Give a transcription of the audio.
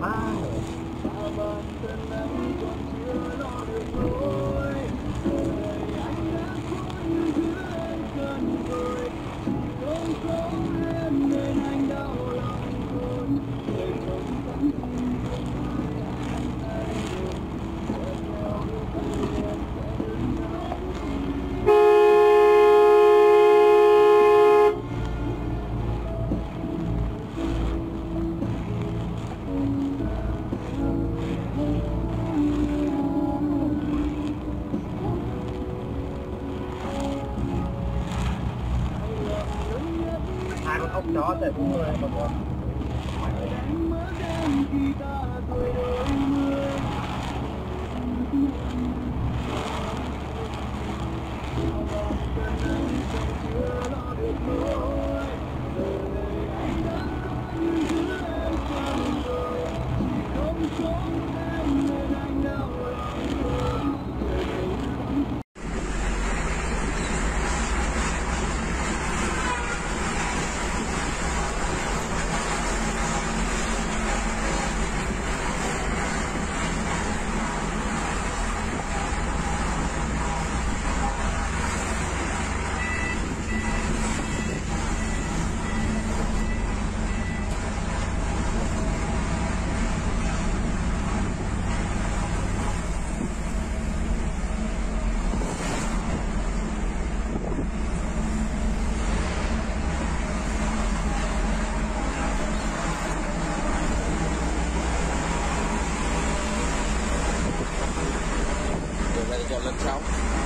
Ah, con ốc chó để cũng người mà con. Tchau.